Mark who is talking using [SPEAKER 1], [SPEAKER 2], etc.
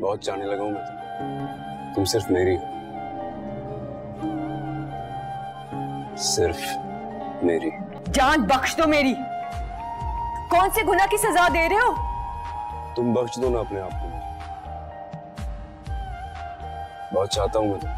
[SPEAKER 1] बहुत चाहने लगा हूँ मैं। तुम सिर्फ़ मेरी सिर्फ़ मेरी।
[SPEAKER 2] जान बख्श दो मेरी। कौन से गुना की सजा दे रहे हो?
[SPEAKER 1] तुम बख्श दो ना अपने आप को। बहुत चाहता हूँ मैं तुम